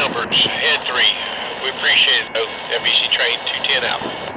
Head three. We appreciate it. Oh, FBC train 210 out.